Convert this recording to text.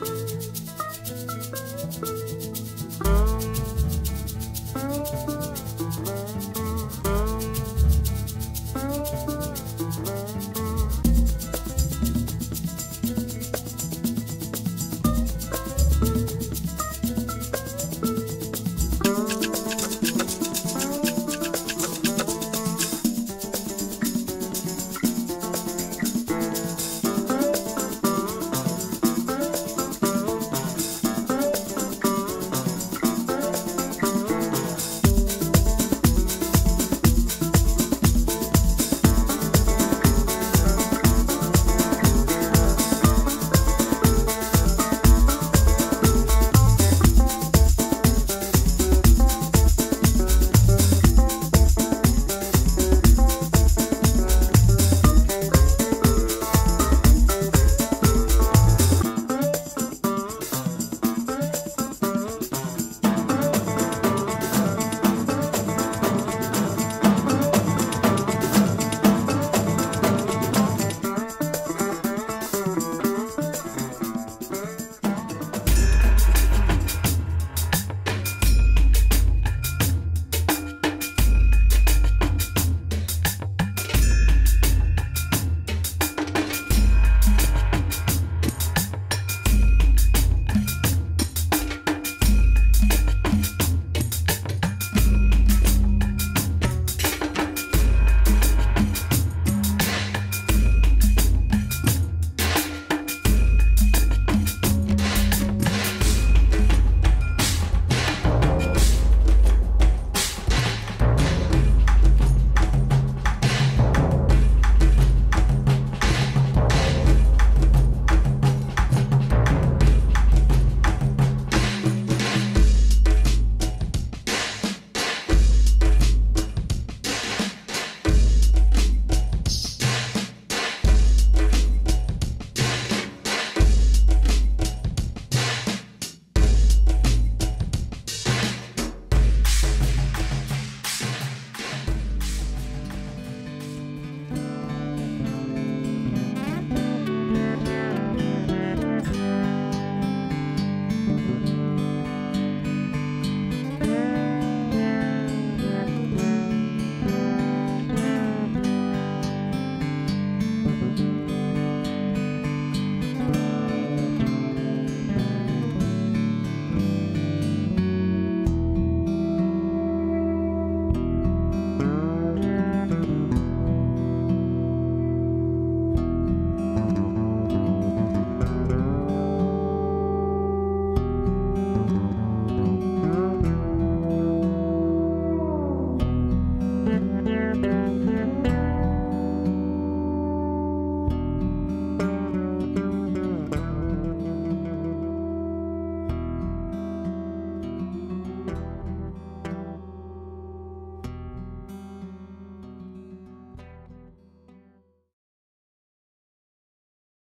Bye.